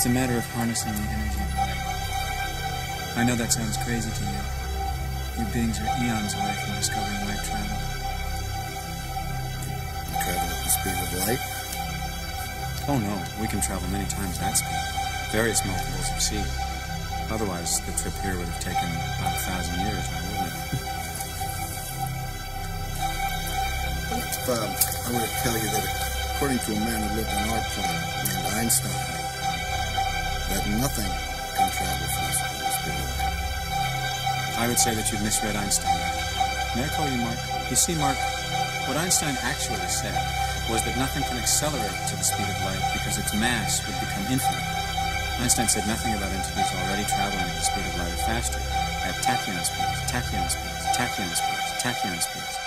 It's a matter of harnessing the energy of light. I know that sounds crazy to you. You beings are eons away from discovering light travel. You Travel at the speed of light? Oh no, we can travel many times that speed. Various multiples of c. Otherwise, the trip here would have taken about a thousand years, now wouldn't it? What if um, I were to tell you that according to a man who lived on our planet named Einstein, nothing can travel faster than the speed of light? I would say that you've misread Einstein. May I call you Mark? You see, Mark, what Einstein actually said was that nothing can accelerate to the speed of light because its mass would become infinite. Einstein said nothing about entities already traveling at the speed of light or faster, at tachyon speeds, tachyon speeds, tachyon speeds, tachyon speeds.